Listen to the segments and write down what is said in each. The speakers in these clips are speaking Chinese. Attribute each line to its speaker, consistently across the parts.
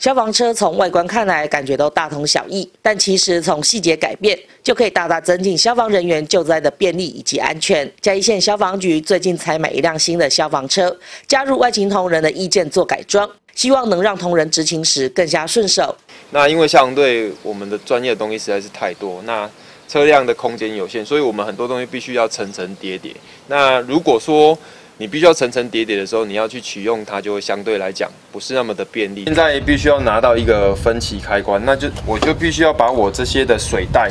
Speaker 1: 消防车从外观看来感觉都大同小异，但其实从细节改变就可以大大增进消防人员救灾的便利以及安全。嘉义县消防局最近才买一辆新的消防车，加入外勤同仁的意见做改装，希望能让同仁执勤时更加顺手。
Speaker 2: 那因为消防队我们的专业的东西实在是太多，那车辆的空间有限，所以我们很多东西必须要层层叠叠。那如果说你必须要层层叠叠的时候，你要去取用它，就会相对来讲不是那么的便利。现在必须要拿到一个分歧开关，那就我就必须要把我这些的水袋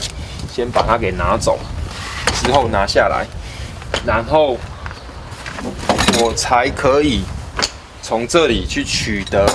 Speaker 2: 先把它给拿走，之后拿下来，然后我才可以从这里去取得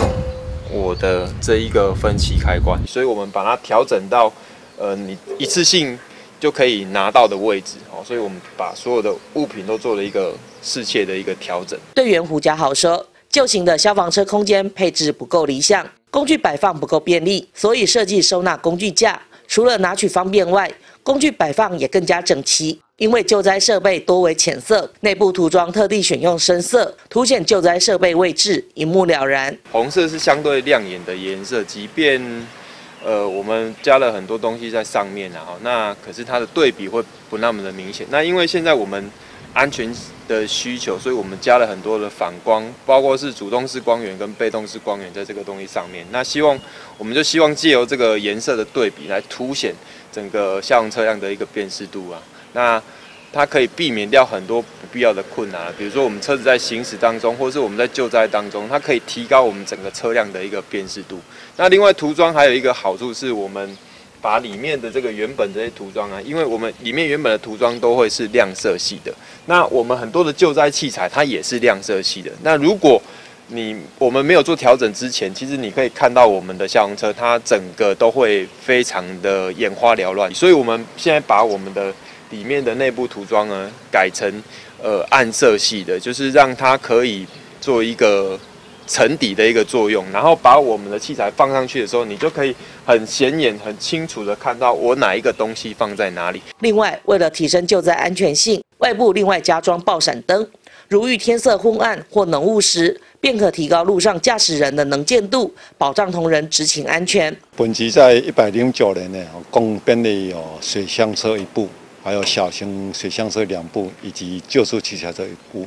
Speaker 2: 我的这一个分歧开关。所以我们把它调整到呃你一次性就可以拿到的位置。所以我们把所有的物品都做了一个。适切的一个调整。
Speaker 1: 队员胡家豪说：“旧型的消防车空间配置不够理想，工具摆放不够便利，所以设计收纳工具架。除了拿取方便外，工具摆放也更加整齐。因为救灾设备多为浅色，内部涂装特地选用深色，凸显救灾设备位置，一目了然。
Speaker 2: 红色是相对亮眼的颜色，即便呃我们加了很多东西在上面啊，那可是它的对比会不那么的明显。那因为现在我们安全。”的需求，所以我们加了很多的反光，包括是主动式光源跟被动式光源在这个东西上面。那希望我们就希望借由这个颜色的对比来凸显整个消防车辆的一个辨识度啊。那它可以避免掉很多不必要的困难，比如说我们车子在行驶当中，或是我们在救灾当中，它可以提高我们整个车辆的一个辨识度。那另外涂装还有一个好处是我们。把里面的这个原本这些涂装啊，因为我们里面原本的涂装都会是亮色系的，那我们很多的救灾器材它也是亮色系的。那如果你我们没有做调整之前，其实你可以看到我们的消防车它整个都会非常的眼花缭乱。所以我们现在把我们的里面的内部涂装呢改成呃暗色系的，就是让它可以做一个。沉底的一个作用，然后把我们的器材放上去的时候，你就可以很显眼、很清楚的看到我哪一个东西放在哪里。
Speaker 1: 另外，为了提升救灾安全性，外部另外加装爆闪灯，如遇天色昏暗或浓雾时，便可提高路上驾驶人的能见度，保障同仁执勤安全。
Speaker 3: 本局在一百零九年呢，共编列有水箱车一部，还有小型水箱车两部，以及救助器材车一部，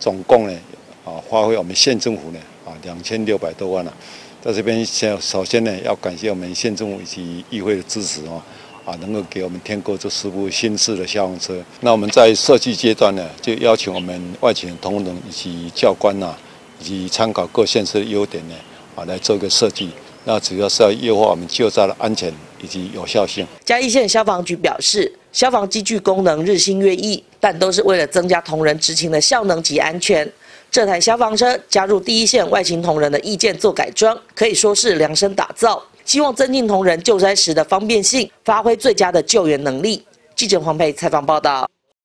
Speaker 3: 总共呢，啊，花费我们县政府呢。啊，两千六百多万了，在这边先首先呢，要感谢我们县政府以及议会的支持哦，啊，能够给我们添购这四部新式的消防车。那我们在设计阶段呢，就邀请我们外勤同仁以及教官呐，以及参考各县市的优点呢，啊，来做一个设计。那主要是要优化我们救灾的安全以及有效性。
Speaker 1: 嘉义县消防局表示，消防机具功能日新月异，但都是为了增加同仁执勤的效能及安全。这台消防车加入第一线外勤同仁的意见做改装，可以说是量身打造，希望增进同仁救灾时的方便性，发挥最佳的救援能力。记者黄佩采访报道。